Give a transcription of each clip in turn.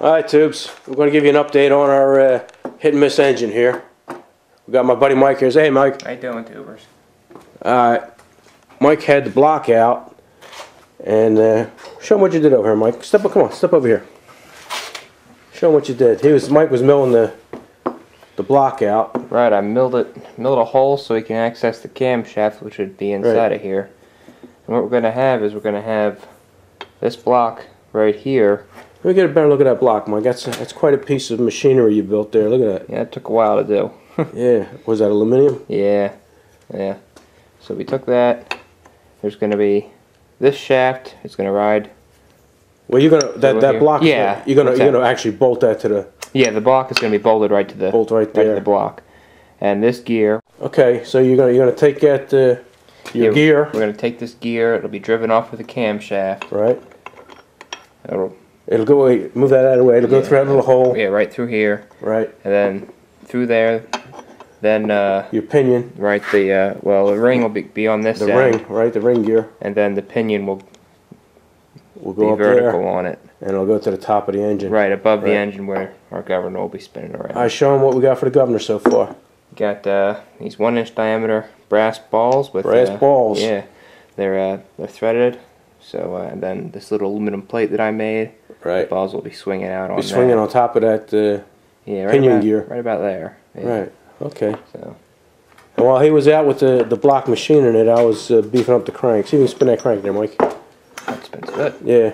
Alright tubes, we're going to give you an update on our uh, hit and miss engine here. We got my buddy Mike here. Say, hey Mike. How you doing, tubers? Alright, Mike had the block out and uh, show him what you did over here Mike. Step up, come on, step over here. Show him what you did. He was Mike was milling the the block out. Right, I milled it, milled a hole so we can access the camshaft, which would be inside Right. of here. And what we're going to have is we're going to have this block right here. Let me get a better look at that block, Mike. That's that's quite a piece of machinery you built there. Look at that. Yeah, it took a while to do. Yeah, was that aluminum? Yeah, yeah. So we took that. There's going to be this shaft. It's going to ride. Well, you're gonna that that here? block. Yeah, gonna- you're gonna what's you're gonna actually bolt that to the Yeah, the block is going to be bolted right to the bolt right right to there. the block. And this gear, Okay, so you're gonna you're gonna take that uh, your Yeah. gear, we're going to take this gear. It'll be driven off with a camshaft. right? It'll It'll go. Wait, move that out of the way. It'll go Yeah. through that little hole, yeah right through here, right? and then through there. Then uh, Your pinion, right the uh, well the ring will be, be on this the end, ring, right? The ring gear and then the pinion will will be go up vertical there, on it, and it'll go to the top of the engine. right above the engine where our governor will be spinning around. I show him what we got for the governor so far. Got uh, these one inch diameter brass balls with Brass uh, balls. Yeah, they're uh, they're threaded. So uh, and then this little aluminum plate that I made, the Right. balls will be swinging out on Be swinging that. on top of that. Uh, yeah, right pinion about, gear. right about there. Yeah, Right. Okay. So And while he was out with the the block machine in it, I was uh, beefing up the crank. See if you can spin that crank there, Mike. that spins good. Yeah.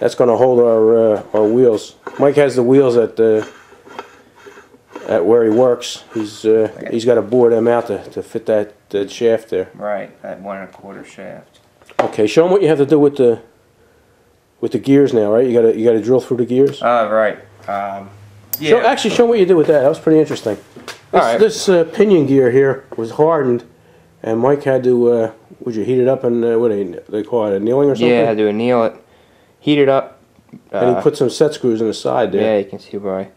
That's going to hold our uh, our wheels. Mike has the wheels at the at where he works. He's uh, Okay. he's got to bore them out to, to fit that, that shaft there. Right, that one and a quarter shaft. Okay, show him what you have to do with the with the gears now, right? You got to you got to drill through the gears. Oh, right. Um, Show, actually, show what you did with that. That was pretty interesting. This, this uh, pinion gear here was hardened, and Mike had to uh, would you heat it up and uh, what do they, they call it annealing or something? Yeah, I had to anneal it, heat it up. Uh, and he put some set screws in the side there. yeah, you can see where I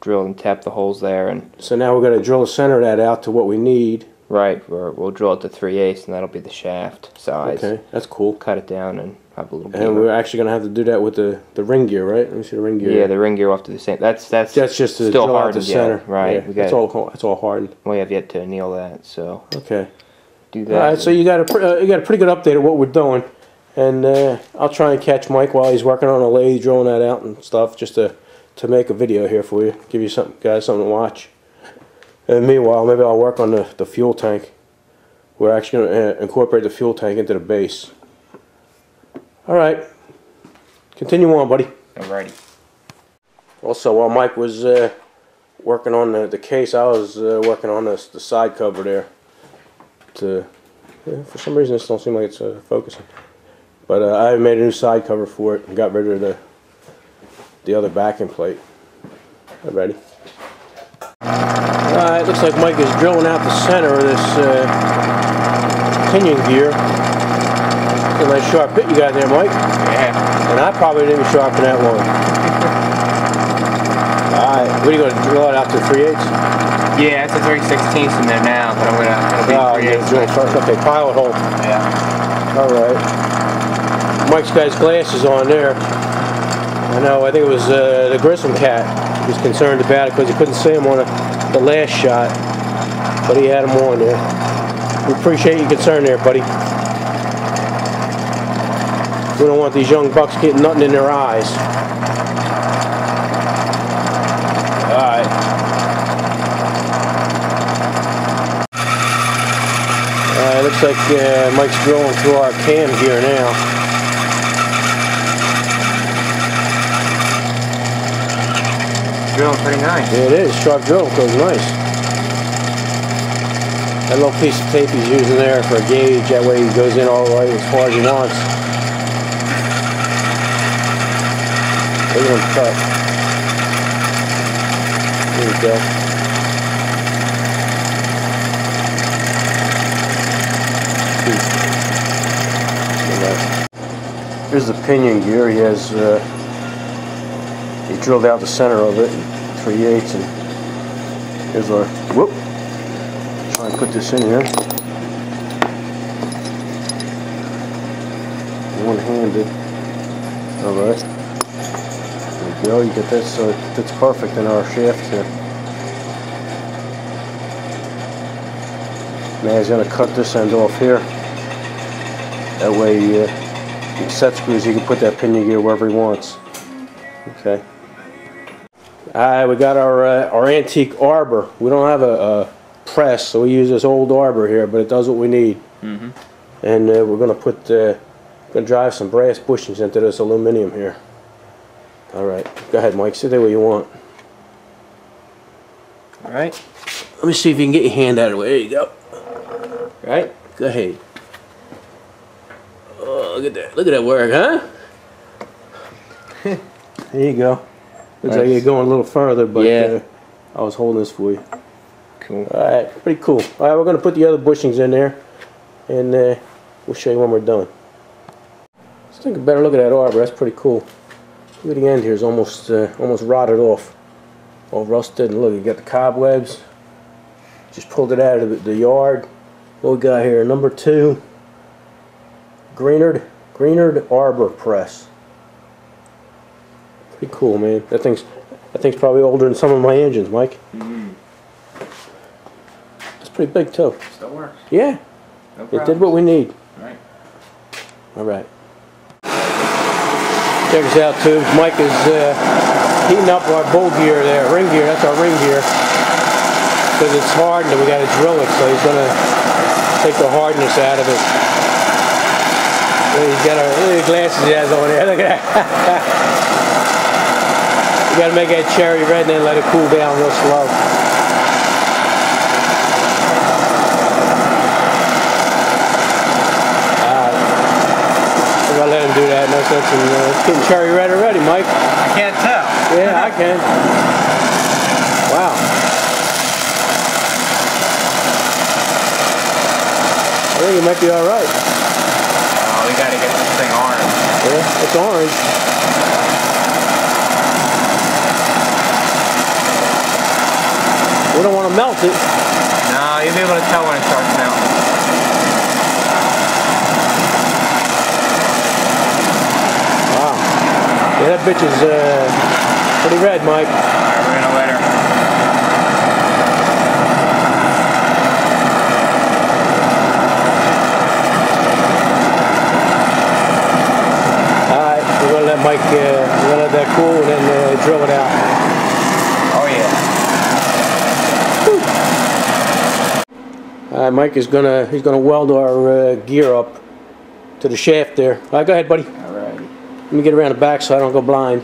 drilled and tapped the holes there, and So now we're going to drill the center of that out to what we need. right, we're, we'll drill it to three eighths, and that'll be the shaft size. Okay, that's cool. Cut it down and a little. And we're actually going to have to do that with the, the ring gear, right? Let me see the ring gear. yeah, the ring gear have to the same. That's that's that's just to still out the hardened yet, center. right? Yeah, we that's got all. That's all hardened. we have yet to anneal that, so Okay. do that. All right, So you got a uh, you got a pretty good update of what we're doing, and uh, I'll try and catch Mike while he's working on a lathe, drilling that out and stuff, just to to make a video here for you, give you something, guys, something to watch. And meanwhile, maybe I'll work on the the fuel tank. We're actually going to uh, incorporate the fuel tank into the base. All right. Continue on, buddy. Alrighty. Also, while Mike was uh, working on the, the case, I was uh, working on this, the side cover there. To yeah, for some reason, this don't seem like it's uh, focusing. But uh, I made a new side cover for it and got rid of the the other backing plate. I'm ready. Alright, looks like Mike is drilling out the center of this uh, pinion gear. It's a nice sharp bit you got there, Mike. Yeah. And I probably didn't sharpen that one. Alright, what are you going to drill it out to 3 eighths? Yeah, it's a three sixteenths in there now, but I'm gonna. It'll be Oh, three you're eighths. gonna drill first. Okay, pilot hole. Yeah. Alright. Mike's got his glasses on there. I know, I think it was uh, the Grissom cat. He was concerned about it because he couldn't see him on the the last shot. But he had him on there. We appreciate your concern there, buddy. We don't want these young bucks getting nothing in their eyes. Alright. Uh, looks like uh, Mike's drilling through our cam here now. Drilling pretty nice. Yeah, it is. Sharp drill goes nice. That little piece of tape he's using there for a gauge. That way he goes in all the way as far as he wants. At him cut. There we go. Here's the pinion gear. He has uh, he drilled out the center of it, three eighths, and here's our whoop. Try and put this in here. One-handed. All right. You know, you get this so it fits perfect in our shaft here. Now he's gonna cut this end off here. That way, uh, with set screws, he can put that pinion gear wherever he wants. Okay. Alright, we got our uh, our antique arbor. We don't have a, a press, so we use this old arbor here, but it does what we need. Mm-hmm. And uh, we're gonna put uh, gonna drive some brass bushings into this aluminum here. All right, go ahead, Mike. Sit there where you want. All right. Let me see if you can get your hand out of the way. There you go. Right? Go ahead. Oh, look at that. Look at that work, huh? there you go. Looks like you're going a little further, but Yeah. uh, I was holding this for you. Cool. All right, pretty cool. All right, we're going to put the other bushings in there, and uh, we'll show you when we're done. Let's take a better look at that arbor. That's pretty cool. Look at the end here. It's almost uh, almost rotted off, all rusted. And look, you got the cobwebs. Just pulled it out of the, yard. What we got here? Number two. Greenerd Greenerd Arbor Press. Pretty cool, man. That thing's that thing's probably older than some of my engines, Mike. It's pretty big too. Still works. Yeah, No it did what we need. All right. All right. Check this out, tubes. Mike is uh, heating up our bull gear there, ring gear. That's our ring gear. Because it's hardened and we got to drill it, so he's gonna take the hardness out of it. He's got our look glasses he has on there. Look at that. you got to make that cherry red and then let it cool down real slow. If I let him do that, no sense in uh, it's getting cherry red already, Mike. I can't tell. Yeah, I can. Wow. I think it might be all right. Oh, we gotta get this thing orange. Yeah, it's orange. We don't want to melt it. No, you'll be able to tell when it starts melting. Wow. Yeah, that bitch is uh, pretty red, Mike. All right, we're gonna let her. All right, we're gonna let Mike. Uh, we're gonna let that cool and then uh, drill it out. Oh yeah. Uh, Mike is gonna he's gonna weld our uh, gear up to the shaft there. All right, go ahead, buddy. Let me get around the back so I don't go blind.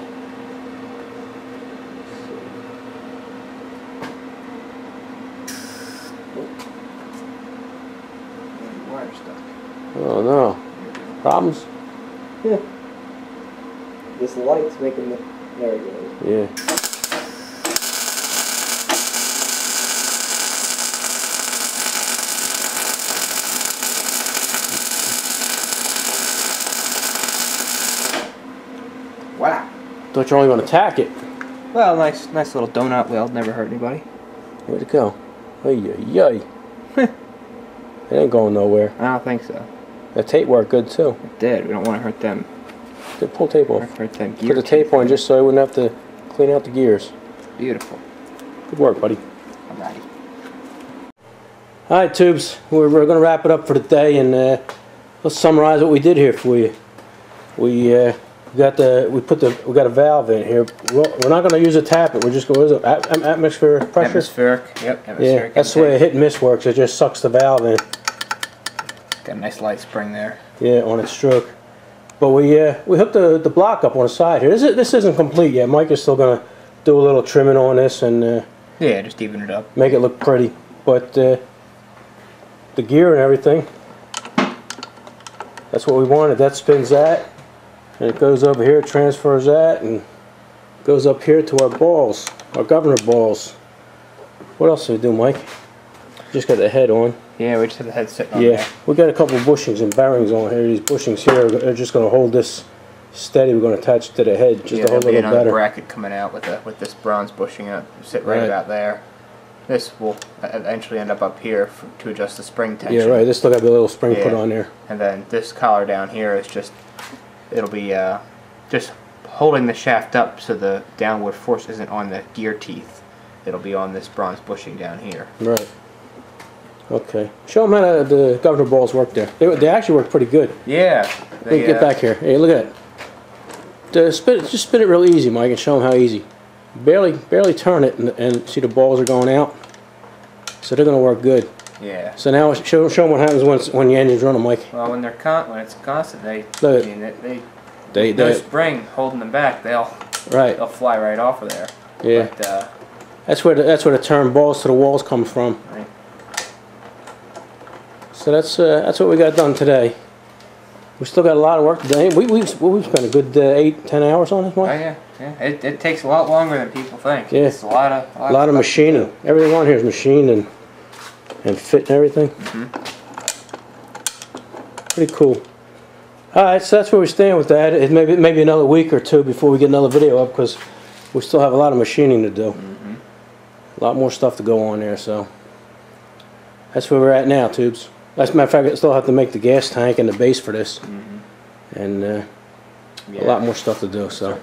Oh no, problems? Yeah. This light's making the. There goes. Yeah. Wow. Thought you were only gonna tack it. Well, nice, nice little donut weld. Never hurt anybody. Where'd it go? Ay yay. it ain't going nowhere. I don't think so. That tape worked good too. It did. We don't want to hurt them. Good, pull tape off. Hurt them Put gear. the tape on just so I wouldn't have to clean out the gears. Beautiful. Good work, buddy. Alrighty. All right, tubes. We're, we're going to wrap it up for the day, and uh, let's summarize what we did here for you. We uh, got the we put the we got a valve in here. We're we're not going to use a tappet. We're just going to at, at- atmosphere pressure. Atmospheric. Yep. Yeah, Atmospheric. that's the way a hit and miss works. It just sucks the valve in. Got a nice light spring there. Yeah, on its stroke. But we uh, we hooked the, the block up on the side here. This is, this isn't complete yet. Mike is still going to do a little trimming on this and uh, Yeah, just even it up. make it look pretty. But uh, the gear and everything, that's what we wanted. That spins that, and it goes over here, transfers that, and goes up here to our balls, our governor balls. What else do we do, Mike? Just got the head on. Yeah, we just have the head sitting on Yeah, we got a couple of bushings and bearings on here. These bushings here are just going to hold this steady. We're going to attach it to the head just yeah, to hold be it a little another better. bracket coming out with the with this bronze bushing up, sit right, Right. about there. This will eventually end up up here f to adjust the spring tension. Yeah, right. This still got a little spring put on there. And then this collar down here is just, it'll be uh, just holding the shaft up so the downward force isn't on the gear teeth. It'll be on this bronze bushing down here. Right. Okay. Show them how the, governor balls work there. They, they actually work pretty good. Yeah. Hey, get uh, back here. Hey, look at it. The spin, just spin it real easy, Mike, and show them how easy. Barely, barely turn it, and, and see the balls are going out. So they're gonna work good. Yeah. So now show, show them what happens when, when your engine's running, Mike. Well, when they're con- when it's constant, they Look. I mean, they, they They, no they, spring holding them back. They'll right. they'll fly right off of there. Yeah. But, uh, That's where the, that's where the term balls to the walls comes from. Right. So that's uh, that's what we got done today. We still got a lot of work to do. We we we spent a good uh, eight ten hours on this oh one. yeah, yeah. It, it takes a lot longer than people think. Yeah. It's a lot of a lot, A lot of to machining. Everything on here is machined and fit and everything. Pretty cool. All right, so that's where we stand with that. It maybe maybe another week or two before we get another video up because we still have a lot of machining to do. A lot more stuff to go on there. So that's where we're at now, tubes. As a matter of fact, I still have to make the gas tank and the base for this, and uh, Yeah. a lot more stuff to do. So.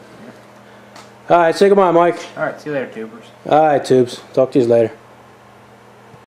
All right, say goodbye, Mike. All right. See you later, tubers. All right, tubes. Talk to you later.